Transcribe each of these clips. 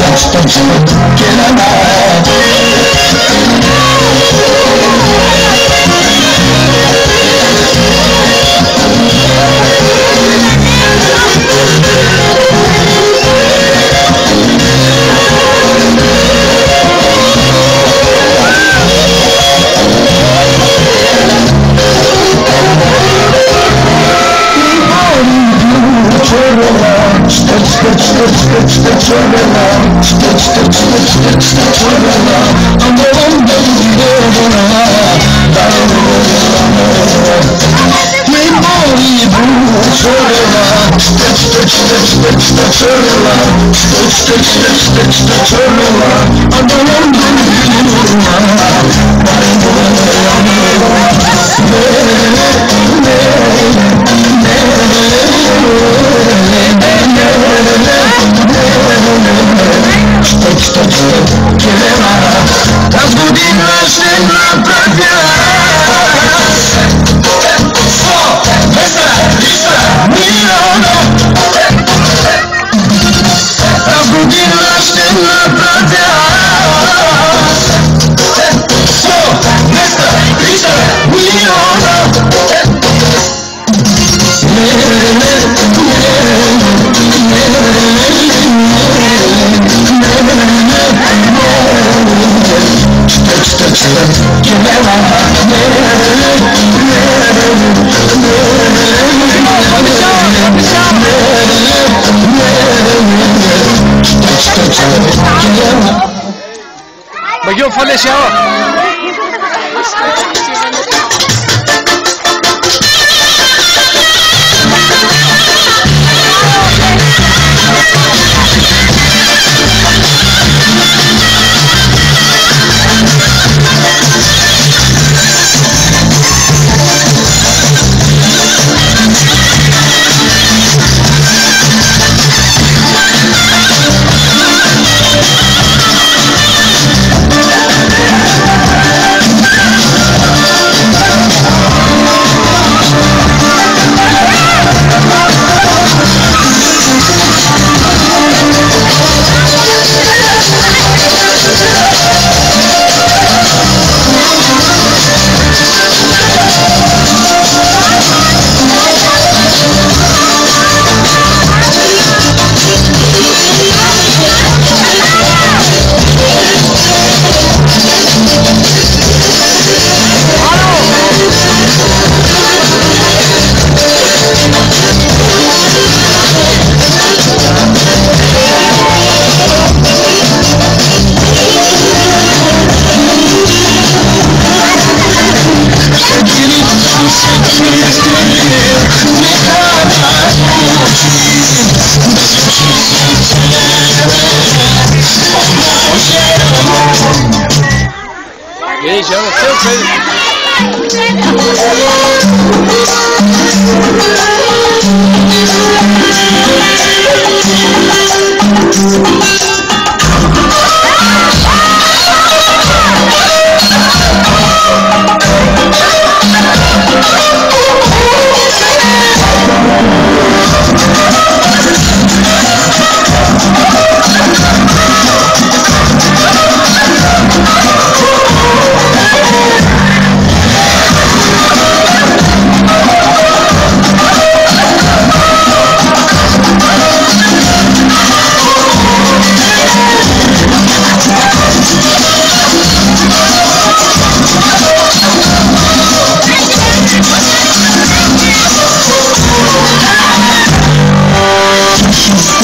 çıta çıta çıta steps, steps, steps, turla Steps, steps, steps, steps, steps, Adamım gönlünü vurma Ben buna dayanamam Ne, ne, ne Stop, stop, stop, give it up Bây giờ pha này sẽ. 小舞先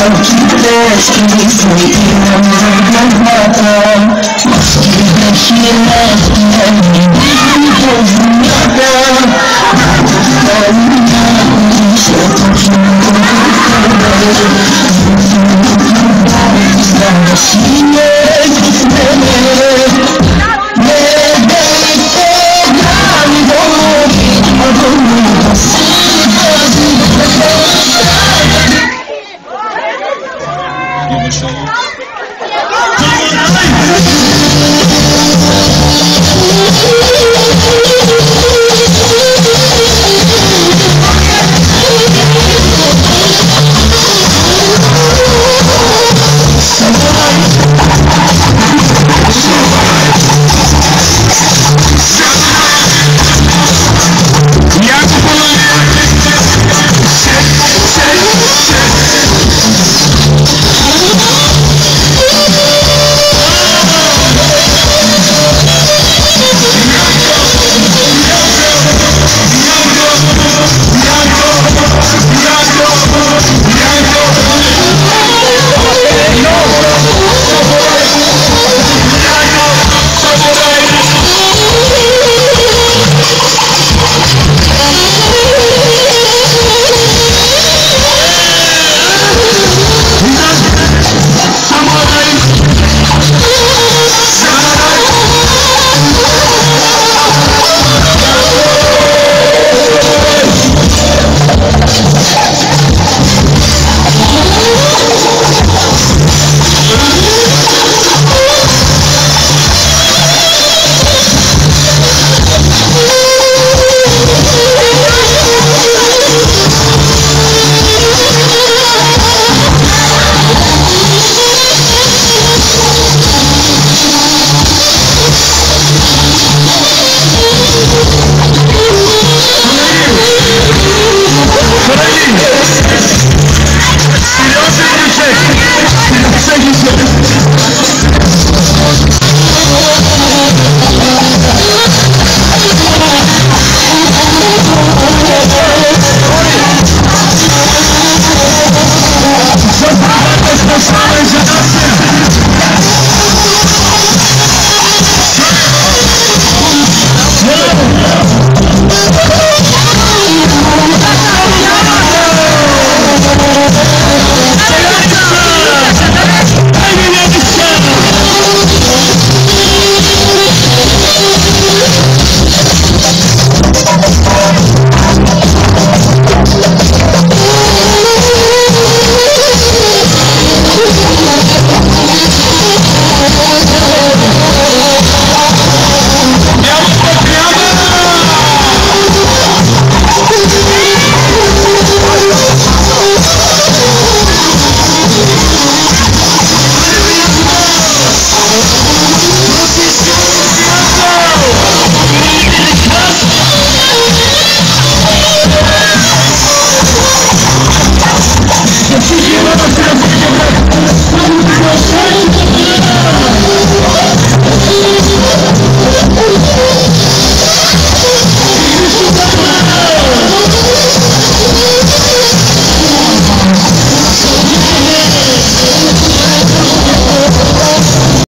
Keepers can be sleeping under the mother Must be the healer and the mother Not the 我们 say you should